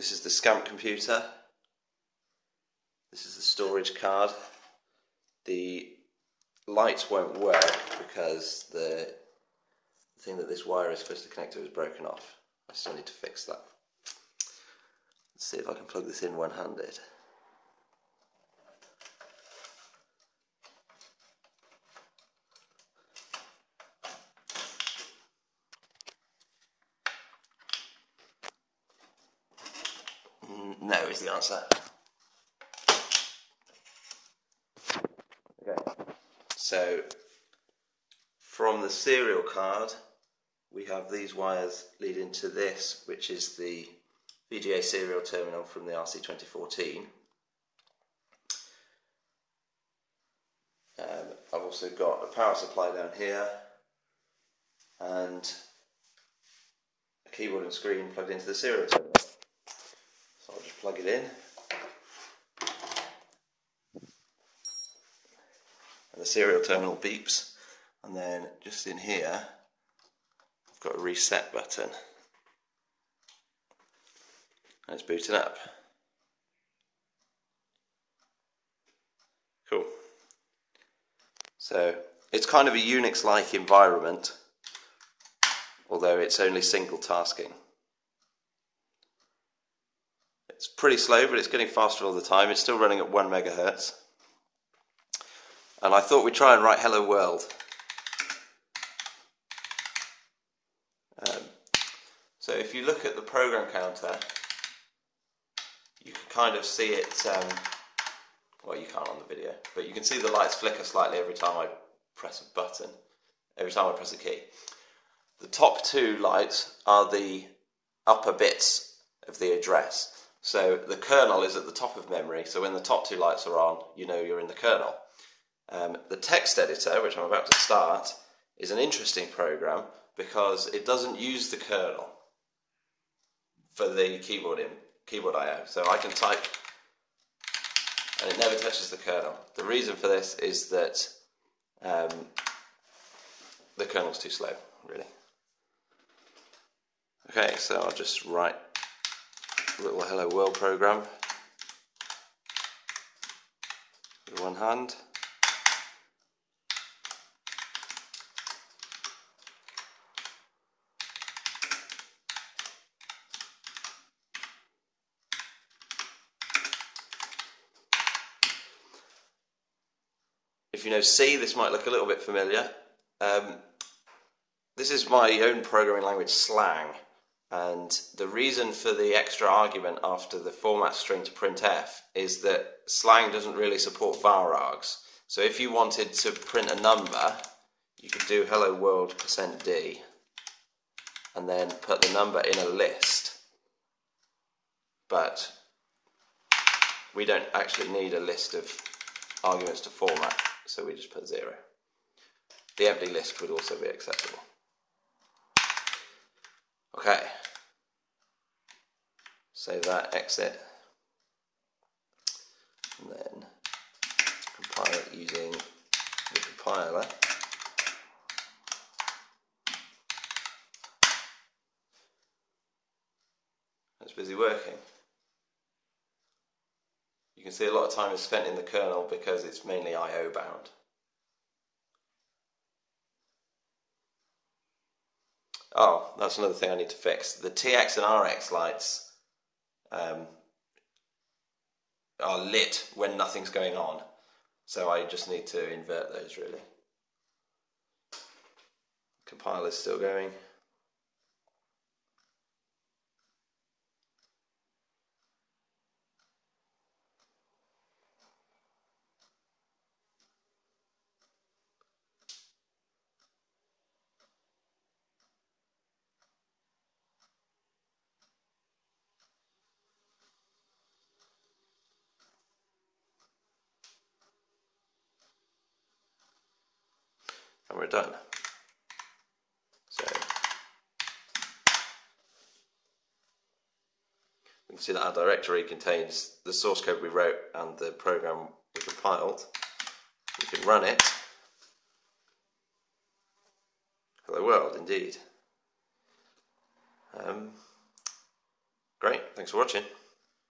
This is the SCAMP computer. This is the storage card. The lights won't work because the thing that this wire is supposed to connect to is broken off. I still need to fix that. Let's see if I can plug this in one-handed. No is the answer. Okay, so from the serial card, we have these wires leading to this, which is the VGA serial terminal from the RC 2014. Um, I've also got a power supply down here and a keyboard and screen plugged into the serial terminal. I'll just plug it in. And the serial terminal beeps. And then just in here, I've got a reset button. And it's booting up. Cool. So it's kind of a Unix-like environment, although it's only single tasking. It's pretty slow, but it's getting faster all the time. It's still running at 1 megahertz. And I thought we'd try and write Hello World. Um, so if you look at the program counter, you can kind of see it, um, well you can't on the video, but you can see the lights flicker slightly every time I press a button, every time I press a key. The top two lights are the upper bits of the address. So the kernel is at the top of memory, so when the top two lights are on, you know you're in the kernel. Um, the text editor, which I'm about to start, is an interesting program because it doesn't use the kernel for the keyboard in keyboard I/O. So I can type, and it never touches the kernel. The reason for this is that um, the kernel's too slow, really. Okay, so I'll just write little Hello World program with one hand. If you know C, this might look a little bit familiar. Um, this is my own programming language, slang. And the reason for the extra argument after the format string to printf is that slang doesn't really support var args. So if you wanted to print a number, you could do hello world percent %d and then put the number in a list. But we don't actually need a list of arguments to format, so we just put zero. The empty list would also be acceptable. Okay. Save that, exit. And then compile it using the compiler. It's busy working. You can see a lot of time is spent in the kernel because it's mainly I.O. bound. Oh, that's another thing I need to fix. The TX and RX lights um, are lit when nothing's going on. So I just need to invert those really. Compiler's still going. Done. So we can see that our directory contains the source code we wrote and the program we compiled. We can run it. Hello world, indeed. Um, Great, thanks for watching.